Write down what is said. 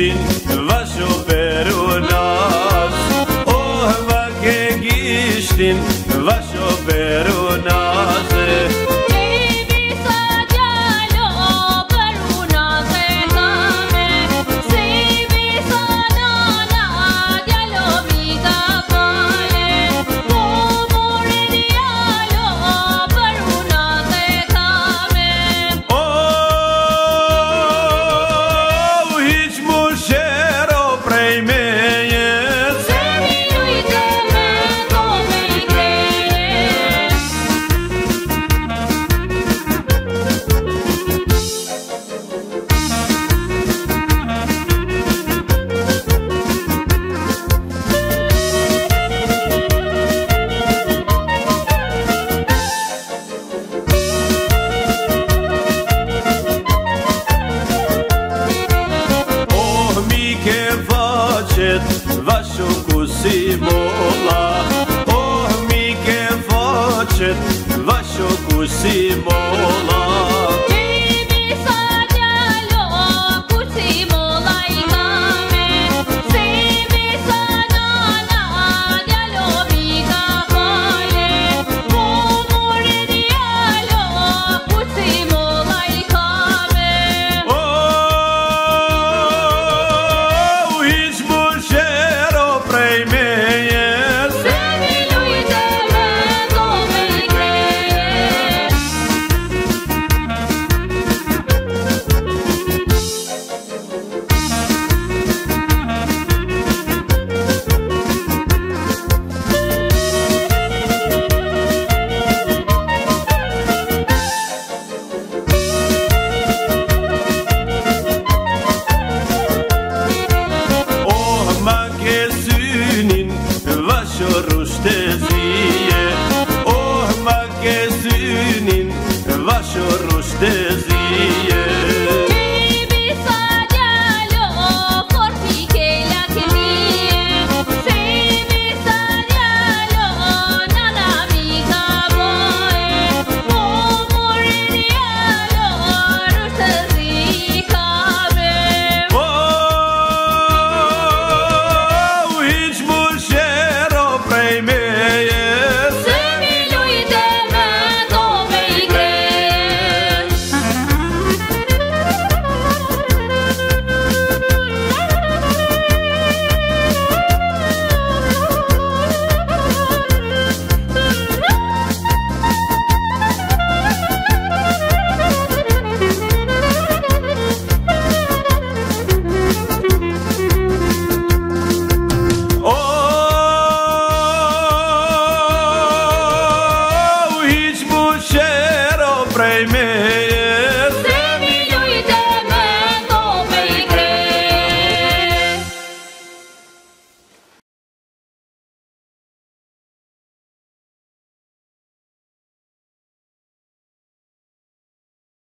din Vasho peru nas. Oh, vake gishtin Vasho peru vašu kusi mola Oh mi ke vočet vaš okusi mola vašo ruštes